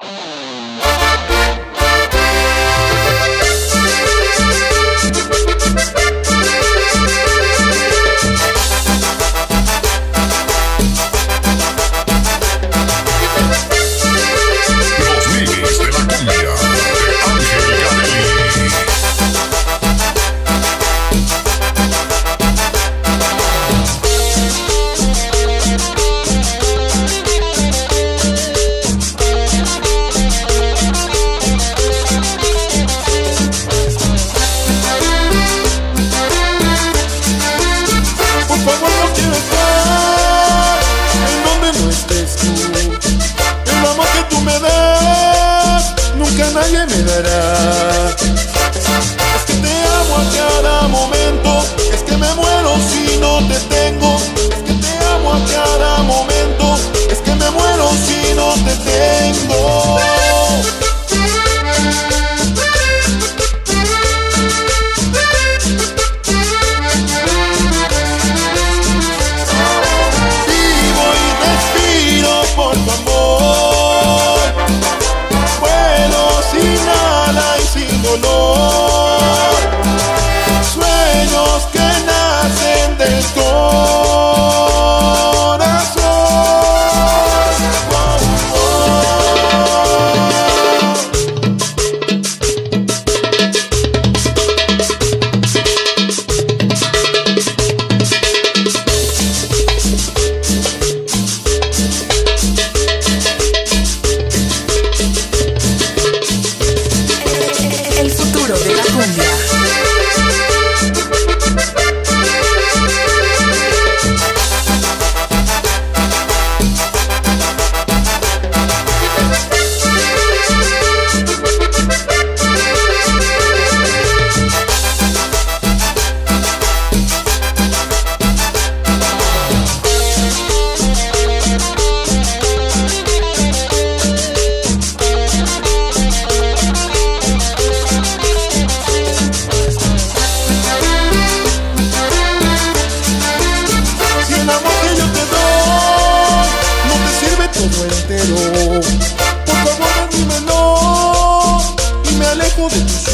Oh. cara. Es que te amo a cada momento. el futuro de Por favor, arrímelo y me alejo de tus